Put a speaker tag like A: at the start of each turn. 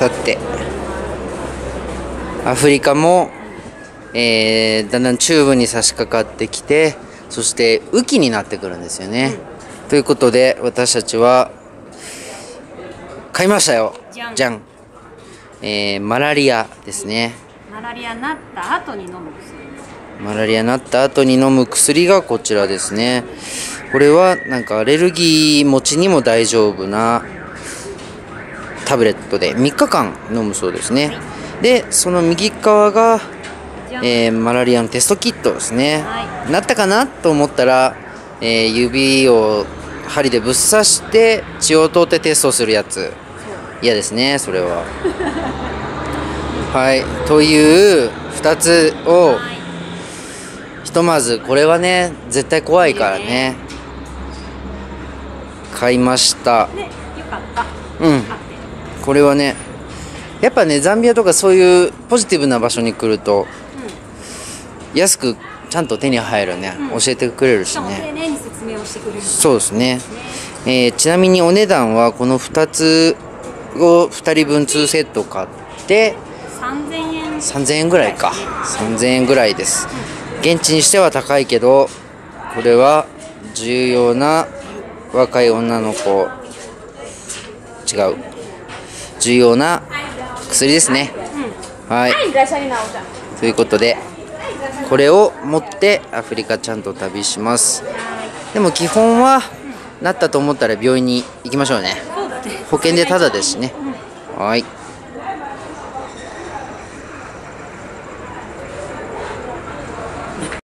A: さてアフリカも、えー、だんだん中部に差し掛かってきてそして雨季になってくるんですよね、うん、ということで私たちは買いましたよ。じゃんえー、マラリアですね。
B: マラリアなった後に飲む薬。
A: マラリアなった後に飲む薬がこちらですね。これはなんかアレルギー持ちにも大丈夫なタブレットで3日間飲むそうですね、でその右側が、えー、マラリアのテストキットですね、はい、なったかなと思ったら、えー、指を針でぶっ刺して血を通ってテストするやつ。嫌ですねそれは。はい。という2つをひとまずこれはね絶対怖いからね。買いました。うんこれはねやっぱねザンビアとかそういうポジティブな場所に来ると、うん、安くちゃんと手に入るね、うん、教えてくれるしね。そうですね、えー、ちなみにお値段はこの2つを2人分2セット買って
B: 3000円。
A: 3000円ぐらいか。3000円ぐらいです、現地にしては高いけどこれは重要な若い女の子。違う重要な薬ですね、うん、はい。ということでこれを持ってアフリカちゃんと旅します。でも基本はなったと思ったら病院に行きましょうね。保険でタダですしねはい